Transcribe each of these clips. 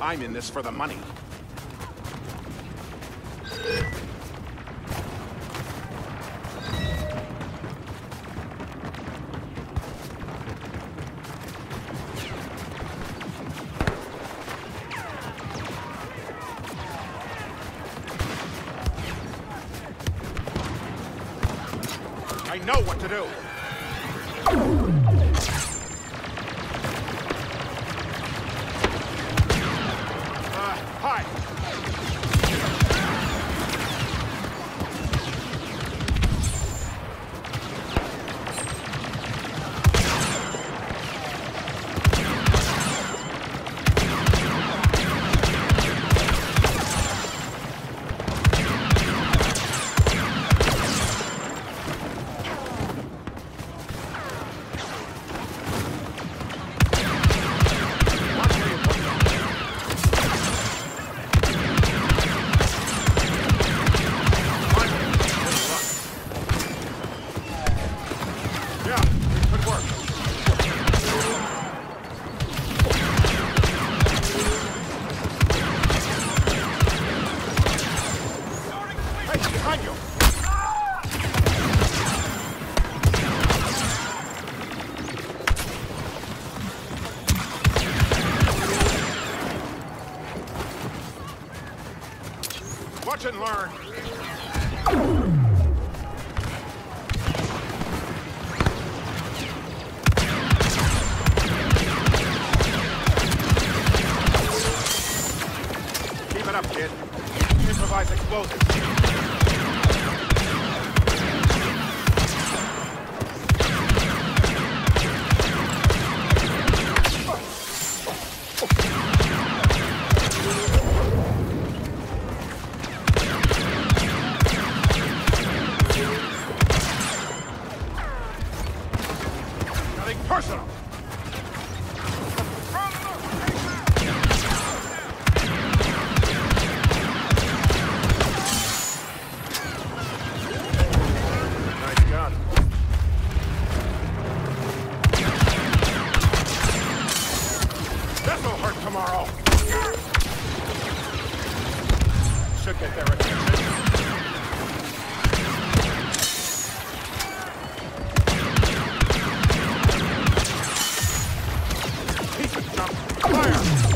I'm in this for the money. I know what to do. Uh, Watch and learn. Nothing personal. Tomorrow. Should get their Fire!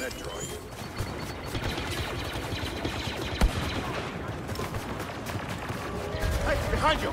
you. Hey, behind you!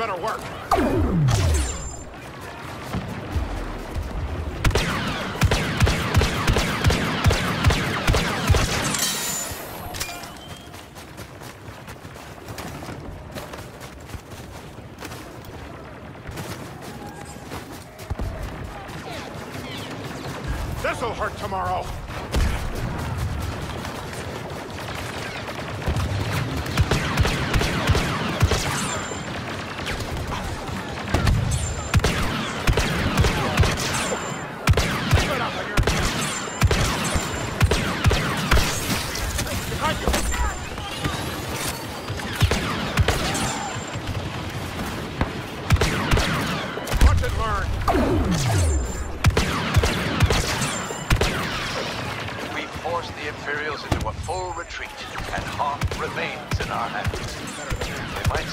Better work. This'll hurt tomorrow.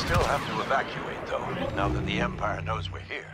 Still have to evacuate, though, now that the Empire knows we're here.